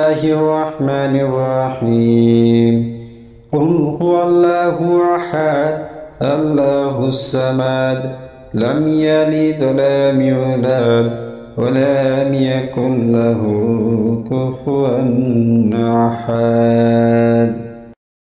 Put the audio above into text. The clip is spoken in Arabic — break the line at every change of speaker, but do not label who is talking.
الله الرحمن الرحيم. قل هو الله أحد الله الصمد لم يلد ولم يولد ولم يكن له كفوا أحد.